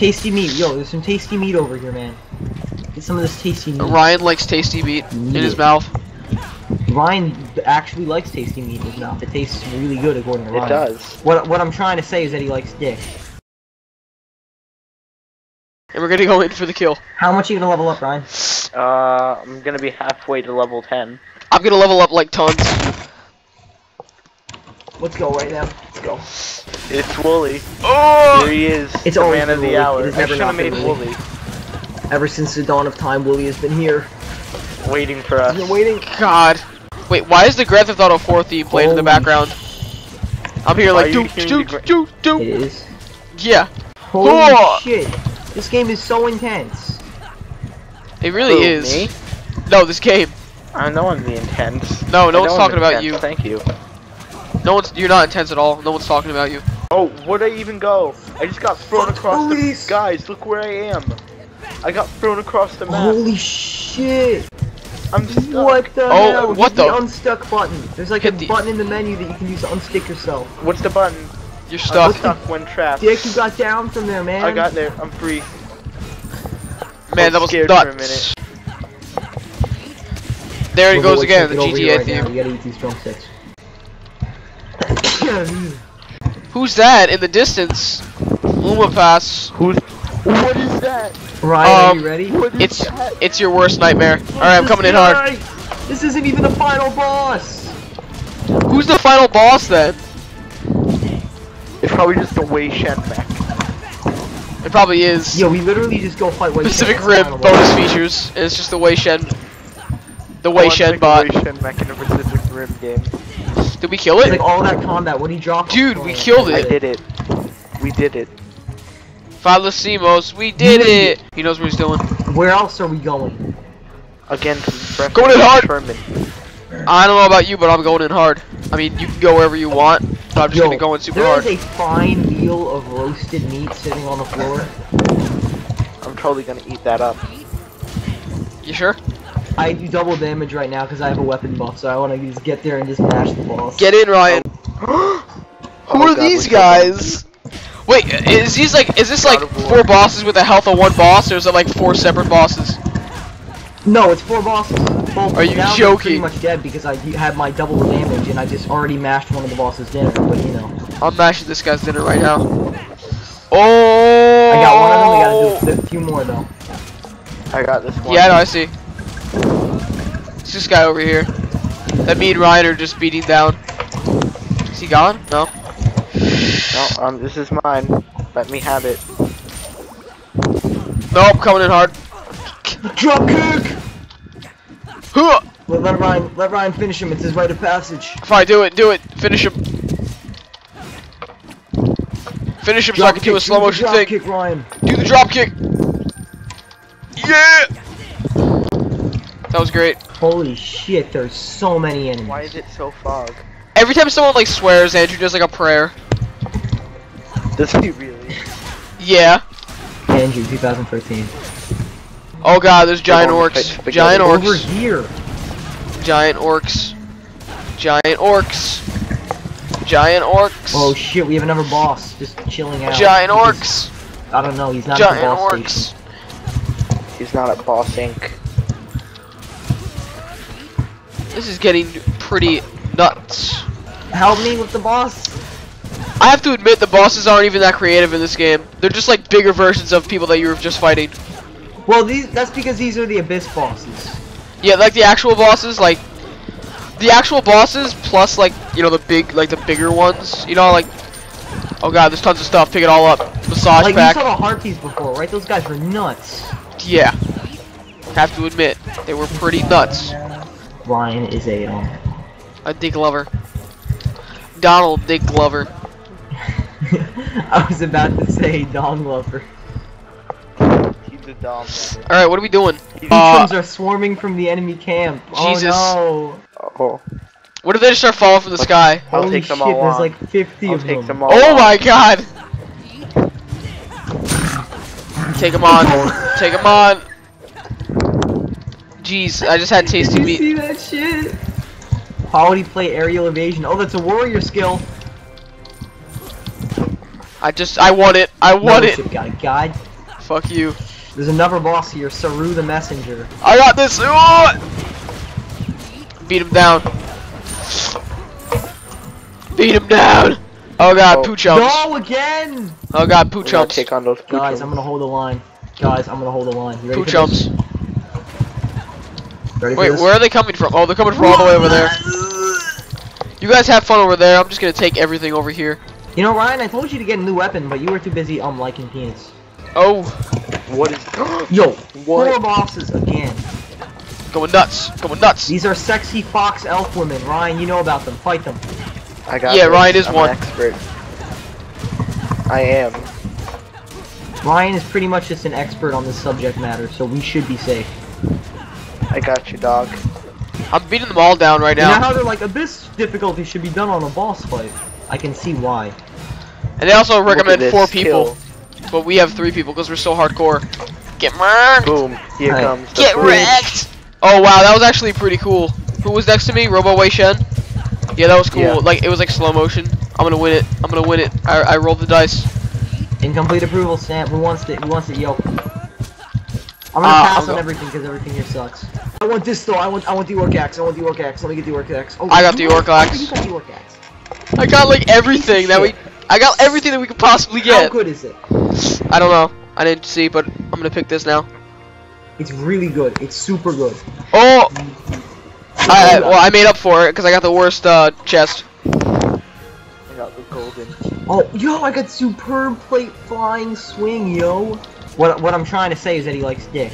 Tasty meat, yo, there's some tasty meat over here, man. Get some of this tasty meat. Ryan likes tasty meat in his mouth. Ryan actually likes tasty meat in his mouth. It tastes really good according to It does. What what I'm trying to say is that he likes dick. And we're gonna go in for the kill. How much are you gonna level up, Ryan? Uh, I'm gonna be halfway to level 10. I'm gonna level up like tons. Let's go right now. Let's go. It's Wooly. Oh! Here he is. It's the always man of the Wooly. hour. It has I should have made Wooly. Wooly. Ever since the dawn of time, Willie has been here. Waiting for us. He's been waiting. God. Wait, why is the Grand Theft Auto 4 theme playing in the background? I'm here like are you do hearing do do do. is. Yeah, Holy Oh! shit! This game is so intense. it really Who, is. me? No, this game. I know I'm the intense. No, no I one's talking about intense, you. Thank you. No one's. You're not intense at all. No one's talking about you. Oh, where'd I even go? I just got thrown Fuck across police. the... Guys, look where I am. I got thrown across the map. Holy shit! I'm stuck. What the Oh, hell? what Hit the- unstuck button? There's like Hit a the- button in the menu that you can use to unstick yourself. What's the button? You're I'm stuck. stuck when trapped. Dick, you got down from there, man. I got there. I'm free. Man, I'm that was scared for a nuts. There he Wait, goes again, the GTA here right now. theme. You gotta eat these drumsticks. Who's that in the distance? Uma Pass. Who's... What is that? Ryan, are Um, you ready? What is It's that? it's your worst nightmare. All right, I'm coming in hard. This isn't even the final boss. Who's the final boss then? It's probably just the Wei Shen mech. It probably is. Yo, we literally just go fight Wei Pacific Shen, Rim final boss. bonus features. And it's just the Wei Shen. The Wei I Shen make a bot. Wei Shen mech in a Pacific Rim game. Did we kill it? like all that combat. when he dropped. Dude, we killed I it. did it. We did it. Fallasimos, we did it. He knows what he's doing. Where else are we going? Again, to Going in hard. Sherman. I don't know about you, but I'm going in hard. I mean, you can go wherever you want, but I'm just Yo, gonna go in super there hard. is a fine meal of roasted meat sitting on the floor. I'm totally gonna eat that up. You sure? I do double damage right now because I have a weapon buff, so I want to just get there and just mash the boss. Get in, Ryan. Oh Who Oh are God, these we killed them. guys? Wait, is these like is this like God of War. four bosses with a health of one boss, or is it like four separate bosses? No, it's four bosses. Well, Are you now they're pretty much dead because I had my double damage and I just already mashed one of the boss's dinner, but you know. I'm mashing this guy's dinner right now. Oh! I got one of them, we gotta do a oh! few more though. I got this one. Yeah, no, I see. It's this guy over here. That me and Ryan are just beating down. Is he gone? No. No, um, this is mine. Let me have it. No, I'm coming in hard. Drop kick! Huh! Let, let Ryan let Ryan finish him, it's his rite of passage. Fine, do it, do it. Finish him. Finish him so I can do a kick, slow the motion drop thing. kick, Ryan. Do the drop kick. Yeah! That was great. Holy shit, there's so many enemies. Why is it so fog? Every time someone like swears, Andrew does like a prayer. Does he really? Yeah. Andrew, 2013. Oh god, there's giant Over- orcs. Giant Over here. Giant orcs. Giant orcs. Giant orcs. Oh shit, we have another boss just chilling out. Giant He's- orcs. I don't know, he's not at the Giant boss orcs. station. He's not at Boss Inc. This is getting pretty nuts. Help me with the boss. I have to admit the bosses aren't even that creative in this game. They're just like bigger versions of people that you were just fighting. Well, these that's because these are the abyss bosses. Yeah, like the actual bosses, like the actual bosses plus like you know the big like the bigger ones. You know like oh god, there's tons of stuff. Pick it all up. Massage like pack. you saw the harpies before, right? Those guys were nuts. Yeah. Have to admit they were pretty nuts. Ryan is a um. A Dick Glover. Donald Dick Glover. I was about to say Don lover. He's a dumb. All right, what are we doing? Uh, Uh, are swarming from the enemy camp. Jesus. Oh Oh, what if they just start falling from the sky? I'll Holy take them shit! all There's on. like 50 I'll of take them. them all. Oh on. my god! Take them on. Take them on. Jeez, I just had tasty Did you meat. see that shit? How would he play aerial evasion? Oh, that's a warrior skill. I just, I want it. I want it. Ship guy. God, Fuck you. there's another boss here, Saru the Messenger. I got this. Ooh! Beat him down. Beat him down. Oh god, Oh. Poochumps. No, again! Oh god, poo We gotta chumps. take on those Guys. I'm gonna hold the line. Guys, I'm gonna hold the line. You ready Poo for chumps. this? Ready Wait, where are they coming from? Oh, they're coming from all the way over there. You guys have fun over there. I'm just gonna take everything over here. You know, Ryan, I told you to get a new weapon, but you were too busy um liking penis. Oh, What is? Yo, What? four bosses again. going nuts. Going nuts. These are sexy fox elf women. Ryan, you know about them. Fight them. I got. Yeah, this. Ryan is I'm one. An expert. I am. Ryan is pretty much just an expert on this subject matter, so we should be safe. I got you, dog. I'm beating them all down right now. You know now. how they're like, this difficulty should be done on a boss fight? I can see why. And they also recommend four people, kill. but we have three people because we're so hardcore. Get wrecked. Boom. Here Hey. comes. The Get boom. wrecked. Oh wow, that was actually pretty cool. Who was next to me? Robo Wei Shen. Yeah, that was cool. Yeah. Like it was like slow motion. I'm gonna win it. I'm gonna win it. I, I rolled the dice. Incomplete approval stamp. Who wants it? Who wants it? Yo. I'm gonna Uh, pass I'm on go- everything because everything here sucks. I want this though. I want. I want the orc axe. I want the orc axe. Let me get the orc axe. Oh, I got the want- orc axe. You got the orc axe. I got like everything that we. I got everything that we could possibly get. How get. good is it? I don't know. I didn't see, but I'm gonna pick this now. It's really good. It's super good. Oh! I, I- well, I made up for it because I got the worst uh, chest. I got the golden. Oh, yo, I got superb plate flying swing, yo. What what I'm trying to say is that he likes dick.